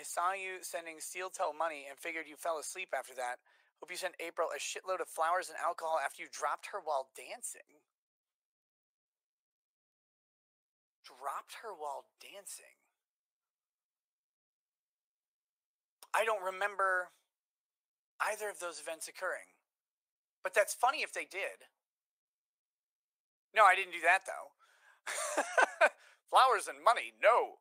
I saw you sending steel toe money and figured you fell asleep after that. Hope you sent April a shitload of flowers and alcohol after you dropped her while dancing. Dropped her while dancing. I don't remember either of those events occurring. But that's funny if they did. No, I didn't do that though. Flowers and money, no.